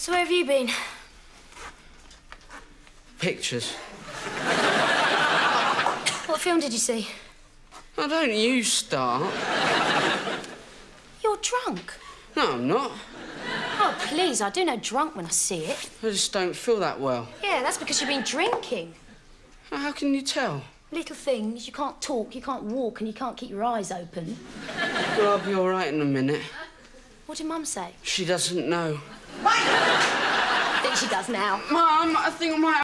So where have you been? Pictures. What film did you see? Oh, don't you start. You're drunk. No, I'm not. Oh, please, I do know drunk when I see it. I just don't feel that well. Yeah, that's because you've been drinking. How can you tell? Little things, you can't talk, you can't walk, and you can't keep your eyes open. Well, I'll be all right in a minute. What did Mum say? She doesn't know. I think she does now. Mum, I think might